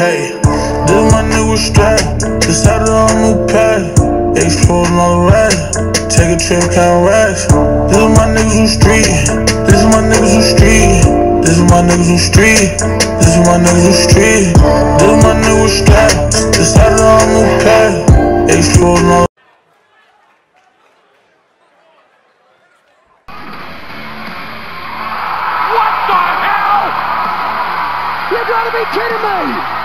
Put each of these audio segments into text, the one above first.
Hey, this my nigga strap. Decided on new pay. Exposing all the rest. Take a trip, count racks. This is my niggas who street. This is my niggas who street. This is my niggas who street. This is my niggas who street. This is my nigga strap. Decided on new. Exposing all What the? You gotta be kidding me!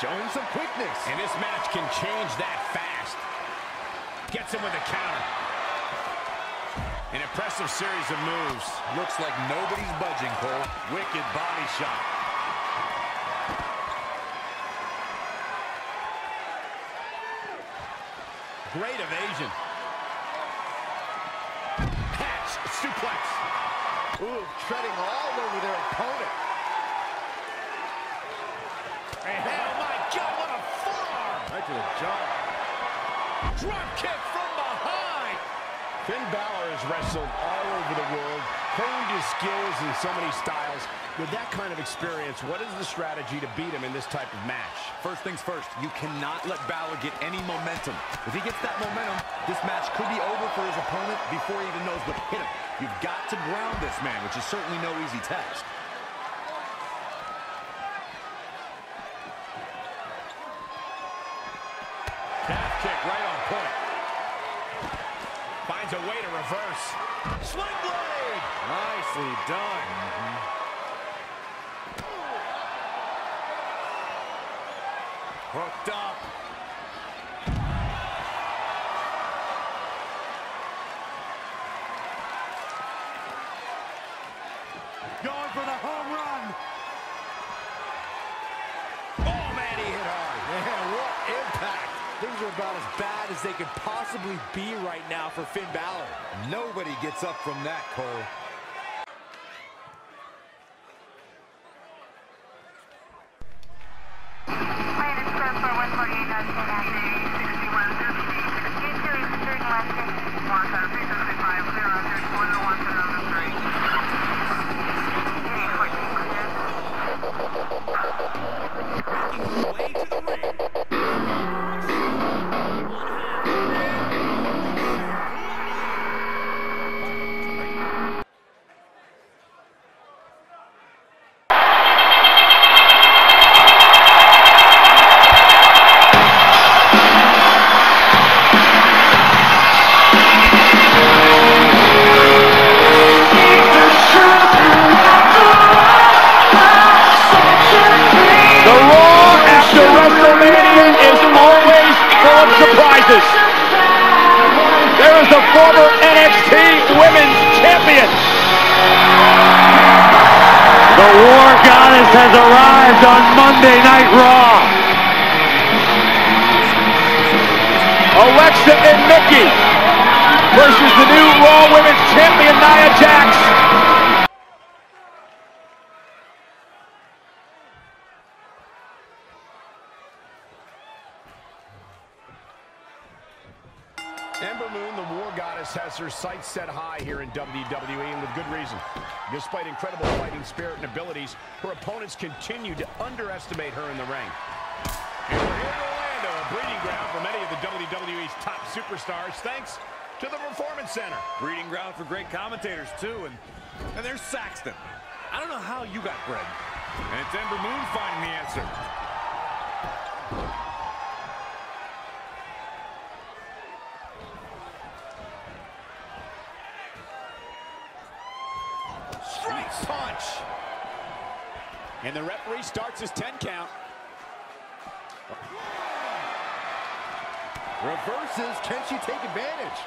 Showing some quickness. And this match can change that fast. Gets him with a counter. An impressive series of moves. Looks like nobody's budging, Cole. Wicked body shot. Great evasion. Patch suplex. Ooh, treading all over their opponent. And oh my God, what a forearm! Right to the jaw. Drop kick from behind. Finn Balor has wrestled all over the world, honed his skills in so many styles. With that kind of experience, what is the strategy to beat him in this type of match? First things first, you cannot let Balor get any momentum. If he gets that momentum, this match could be over for his opponent before he even knows what hit him. You've got to ground this man, which is certainly no easy task. Calf kick right on point. Finds a way to reverse. Swing blade. Nicely done. Hooked up. Things are about as bad as they could possibly be right now for Finn Balor. Nobody gets up from that, Cole. Arrived on Monday Night Raw. Alexa and Nikki versus the new Raw Women's Champion Nia Jax. Her sights set high here in WWE, and with good reason. Despite incredible fighting spirit and abilities, her opponents continue to underestimate her in the ring. And we're here in Orlando, a breeding ground for many of the WWE's top superstars, thanks to the Performance Center. Breeding ground for great commentators, too. And, and there's Saxton. I don't know how you got bred. And it's Ember Moon finding the answer. Straight punch. And the referee starts his 10 count. Reverses. Can she take advantage?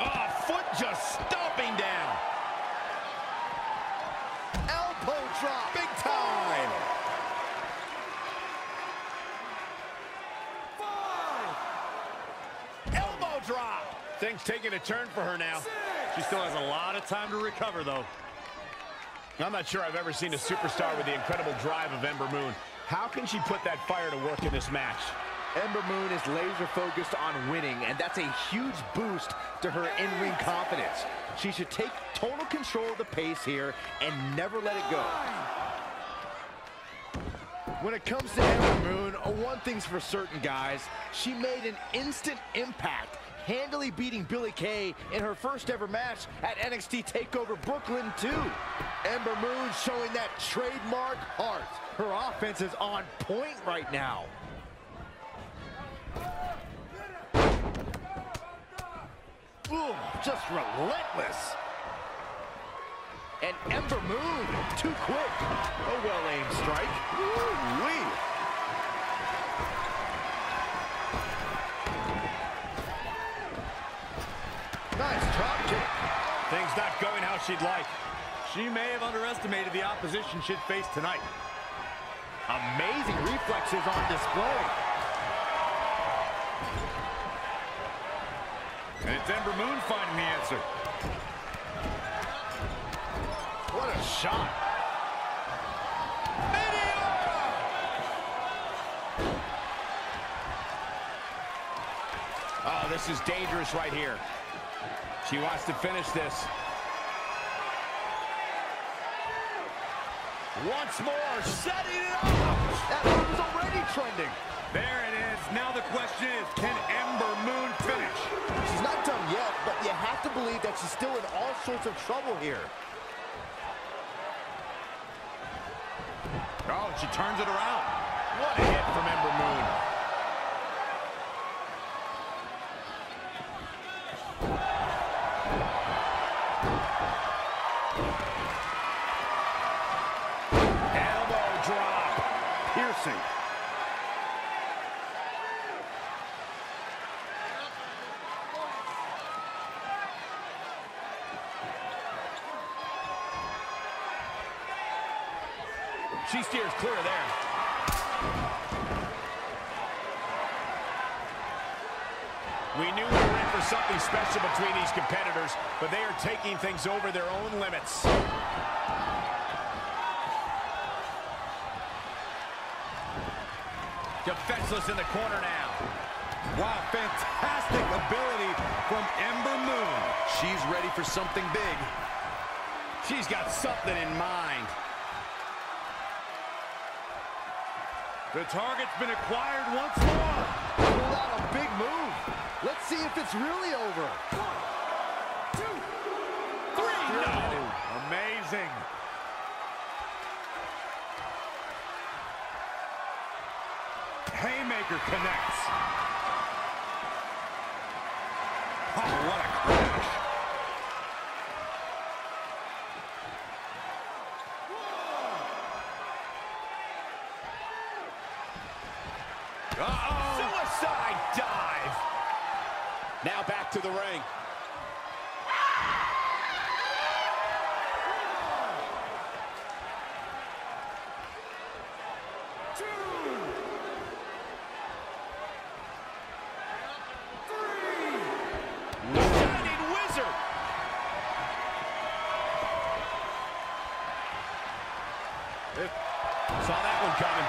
Oh, foot just stomping down. Elbow drop. Big time. Elbow drop. Things taking a turn for her now. She still has a lot of time to recover, though. I'm not sure I've ever seen a superstar with the incredible drive of Ember Moon. How can she put that fire to work in this match? Ember Moon is laser focused on winning, and that's a huge boost to her in-ring confidence. She should take total control of the pace here and never let it go. When it comes to Ember Moon, one thing's for certain, guys. She made an instant impact, handily beating Billie Kay in her first ever match at NXT TakeOver Brooklyn 2. Ember Moon showing that trademark heart. Her offense is on point right now. Ooh, just relentless. And Ember Moon, too quick. A well-aimed strike. Ooh-wee. Nice drop kick. Things not going how she'd like. She may have underestimated the opposition she'd face tonight. Amazing reflexes on display. And it's Ember Moon finding the answer. What a shot. Oh, this is dangerous right here. She wants to finish this. Once more, setting it up. That move is already trending. There it is. Now the question is, can Ember Moon finish? She's not done yet, but you have to believe that she's still in all sorts of trouble here. Oh, she turns it around. What a hit from Ember Moon. Clear there. We knew we were in for something special between these competitors, but they are taking things over their own limits. Defenseless in the corner now. Wow, fantastic ability from Ember Moon. She's ready for something big. She's got something in mind. The target's been acquired once more. Pulled out a big move. Let's see if it's really over. Three, no. Amazing. Haymaker connects. Oh, what a crash. Uh-oh. Suicide dive. Now back to the ring. Shining Wizard. Saw that one coming.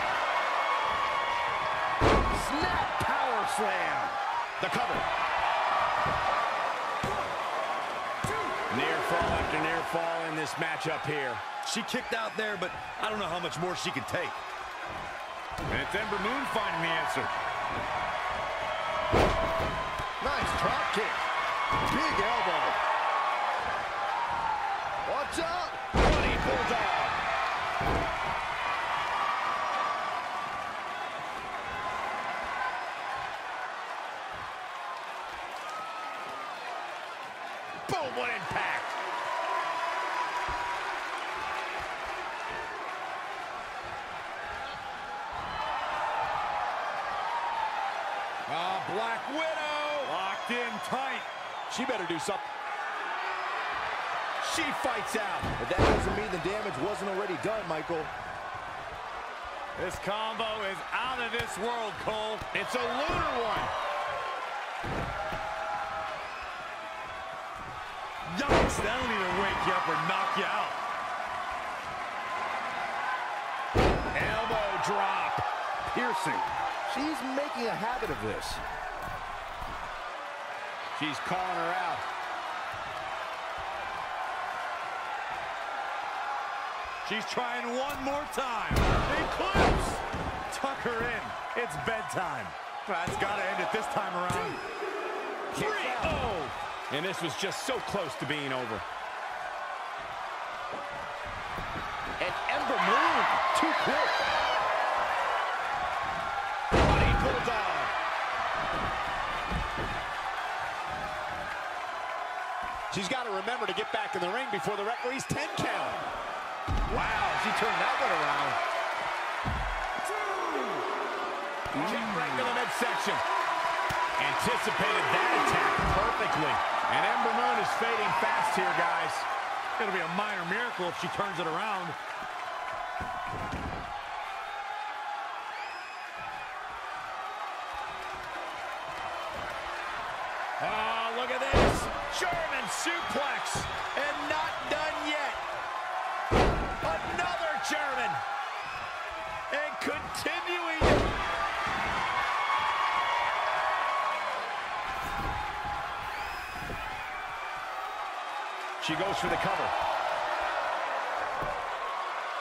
Snap power slam. The cover. Near fall after near fall in this matchup here. She kicked out there, but I don't know how much more she can take. And it's Ember Moon finding the answer. Nice drop kick. Big elbow. Watch out. what impact. Uh, Black Widow. Locked in tight. She better do something. She fights out. But that doesn't mean the damage wasn't already done, Michael. This combo is out of this world, Cole. It's a lunar one. Yikes, that'll either wake you up or knock you out. Elbow drop. Piercing. She's making a habit of this. She's calling her out. She's trying one more time. Eclipse! Tuck her in. It's bedtime. That's got to end it this time around. Three. Oh! And this was just so close to being over. And Ember Moon, too quick. Body bulldog. She's got to remember to get back in the ring before the referee's 10 count. Wow, she turned that one around. Kick right to the midsection. Anticipated that attack perfectly. And Ember Moon is fading fast here, guys. It'll be a minor miracle if she turns it around. Oh, look at this. German suplex. And not done yet. Another German. And continuing. She goes for the cover.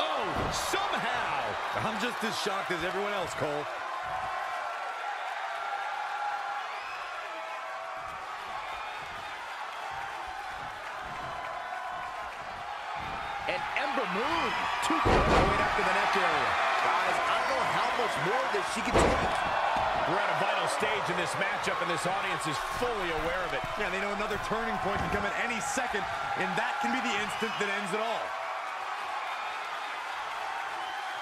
Oh, somehow. I'm just as shocked as everyone else, Cole. And Ember Moon, too quick going after the neck area. Guys, I don't know how much more this she can take. We're at a vital stage in this matchup, and this audience is fully aware of it. Yeah, they know another turning point can come at any second, and that can be the instant that ends it all.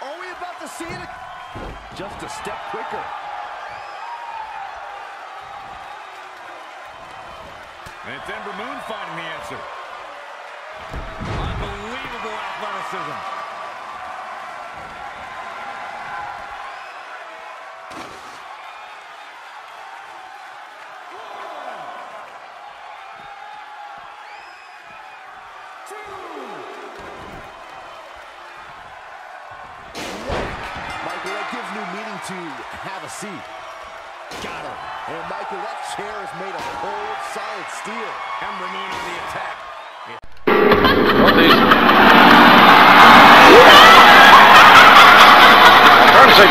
Are we about to see it? Just a step quicker. And it's Ember Moon finding the answer. Unbelievable athleticism.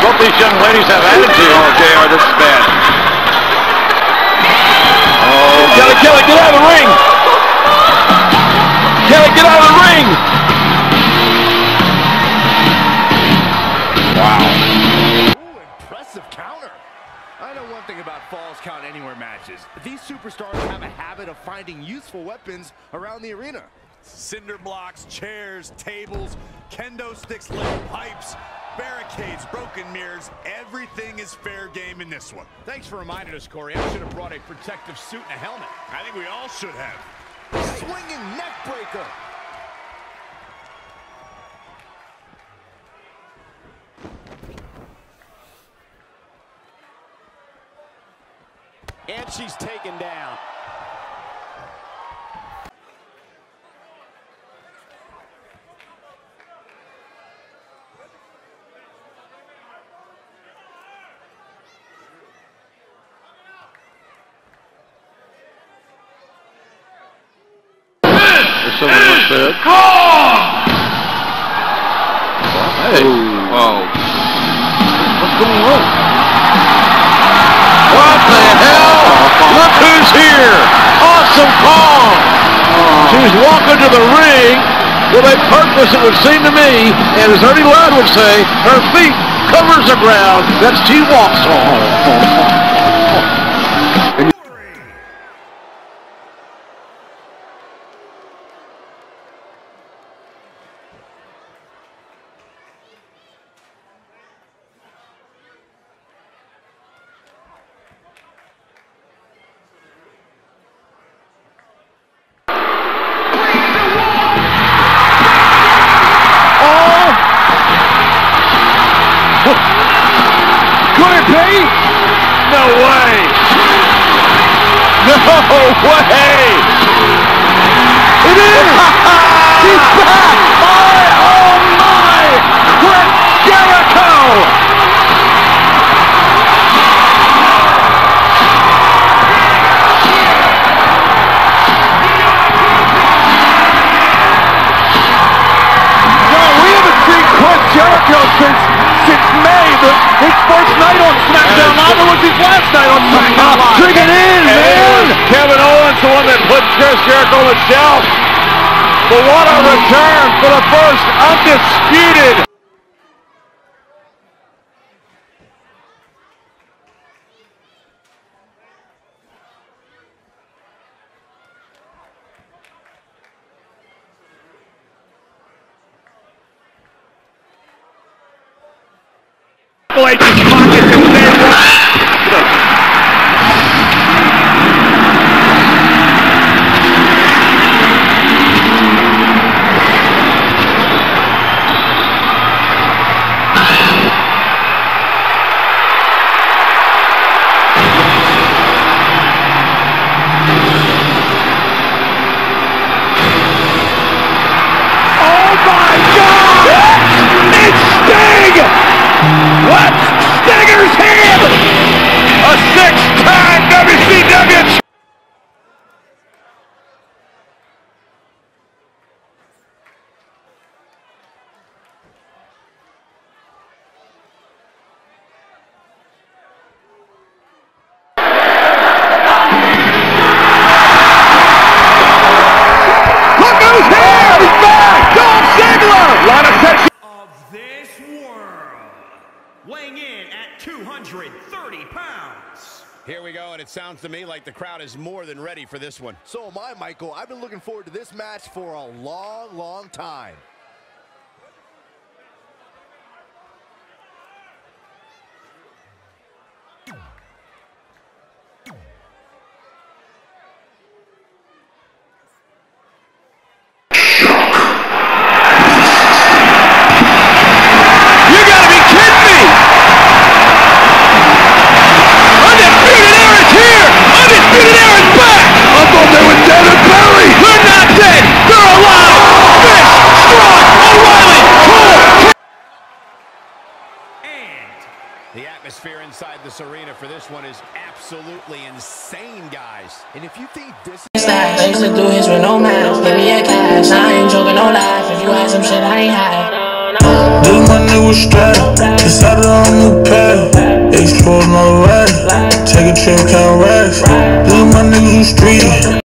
Both these young ladies have attitude. Oh, JR, this is bad. Oh, Kelly, Kelly, get out of the ring! Of finding useful weapons around the arena. Cinder blocks, chairs, tables, kendo sticks, lead pipes, barricades, broken mirrors. Everything is fair game in this one. Thanks for reminding us, Corey. I should have brought a protective suit and a helmet. I think we all should have. Swinging neck breaker. And she's taken down. If someone was said. Hey. Oh. What's going on? What the hell? Look who's here! Awesome Kong! Oh. She's walking to the ring with a purpose, it would seem to me, and as Ernie Ladd would say, her feet covers the ground that she walks on. way! It is! The shelf. But what a return for the first undisputed Triple H's Weighing in at 230 pounds. Here we go, and it sounds to me like the crowd is more than ready for this one. So am I, Michael. I've been looking forward to this match for a long, long time. Atmosphere inside this arena for this one is absolutely insane, guys. And if you think this style. I used to do his with no mask. Give me a cash. I ain't joking, no life. If you had some shit, I ain't hide. This my nigga straight. Decided on a new path. Explode on the way. Take a trip, count racks. This my niggas who street.